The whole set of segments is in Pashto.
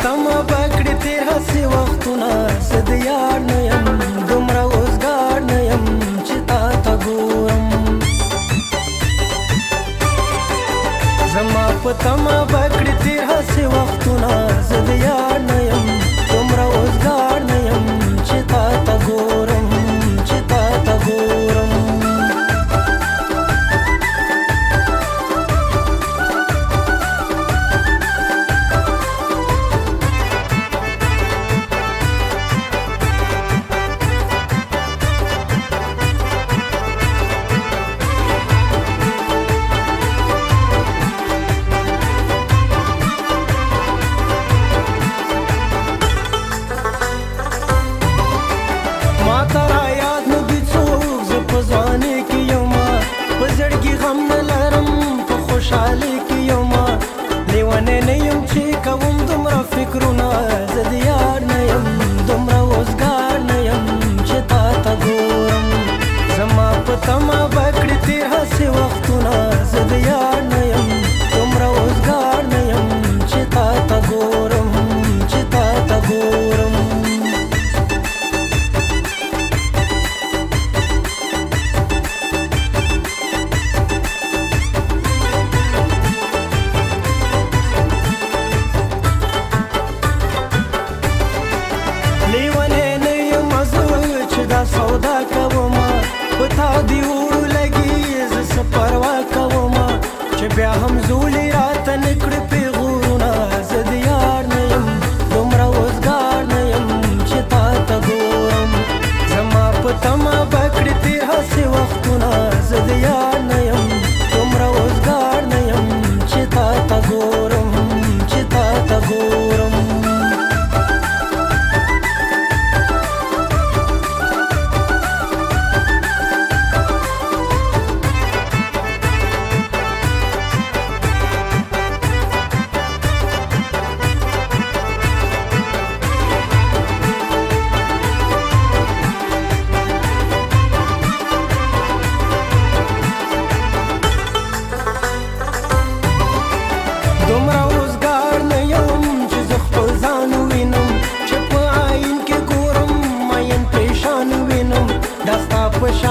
تم بکړې تیر هسې وختونه زه د یار نه یم دومره اوزګار نه یم چې تا ته ګورم زما په تمه خوشحالي کې یو ما لیوانه نه یم چې کوم دومره فکرونه زه د یار نه یم دومره اوزګار نه یم چې تا ته ګورم زما په تمه به کړي تېر هسې وختونه زه د یار पे हम जूल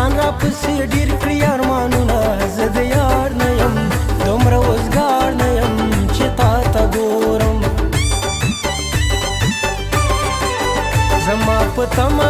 ځان را پسې ډیر کړی ارمانونه زه د یار نه یم دومره وزګار نه یم چې تا ته ګورم زما په تمه